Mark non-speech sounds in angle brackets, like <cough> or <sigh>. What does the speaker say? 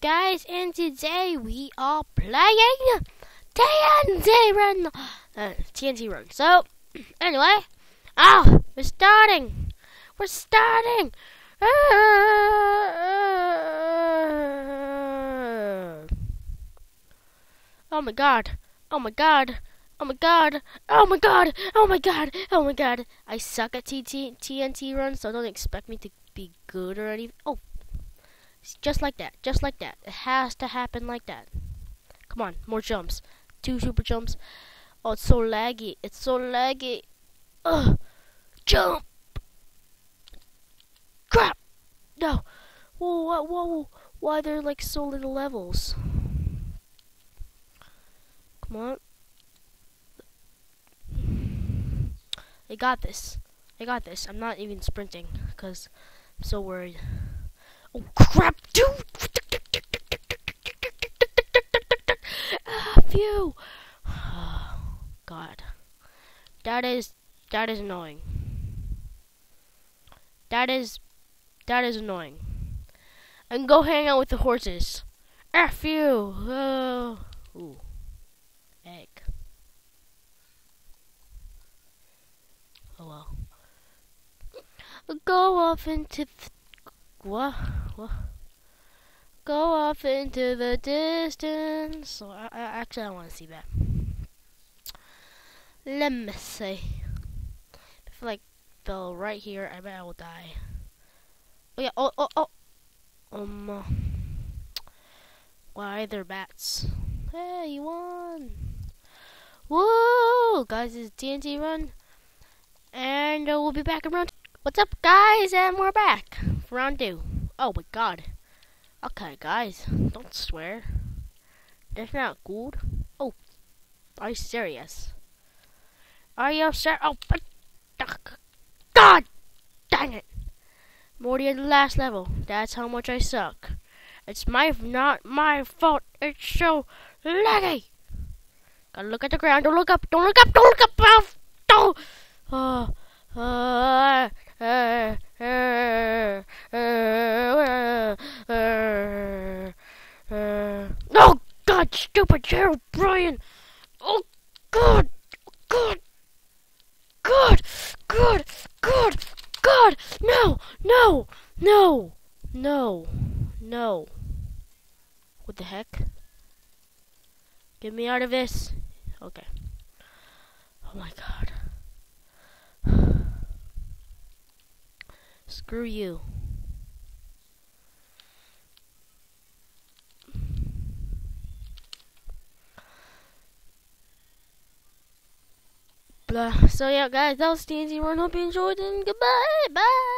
guys, and today we are playing TNT Run. Uh, TNT Run. So, <clears throat> anyway, oh, we're starting. We're starting. Oh my god. Oh my god. Oh my god. Oh my god. Oh my god. Oh my god. I suck at TT, TNT Run, so don't expect me to be good or anything. Oh, just like that. Just like that. It has to happen like that. Come on, more jumps. Two super jumps. Oh, it's so laggy. It's so laggy. Ugh. Jump. Crap. No. Whoa, whoa, whoa. Why there like so little levels? Come on. I got this. I got this. I'm not even sprinting because I'm so worried. Oh crap, dude! Oh, <sighs> God. That is, that is annoying. That is, that is annoying. And go hang out with the horses. F you! Oh. <sighs> Ooh. Egg. Oh well. Go off into the... What? <laughs> Go off into the distance. Oh, I, I, actually, I want to see that. Let me see. If I like fell right here, I bet I will die. Oh yeah. Oh oh oh. Um. Uh, why they're bats? Hey, you won! Whoa, guys! It's TNT run, and uh, we'll be back in around. What's up, guys? And we're back for round two. Oh my god. Okay, guys, don't swear. That's not good. Oh, are you serious? Are you serious? Oh, God dang it! Morty at the last level. That's how much I suck. It's my not my fault. It's so laggy. Gotta look at the ground. Don't look up. Don't look up. Don't look up. Oh, uh, uh, uh, oh God, stupid Gerald Brian! Oh God, God, God, God, God, God! No, no, no, no, no! What the heck? Get me out of this! Okay. Oh my God. <sighs> Screw you. Blah. So yeah, guys, that was TNT Run. Hope you enjoyed and goodbye. Bye.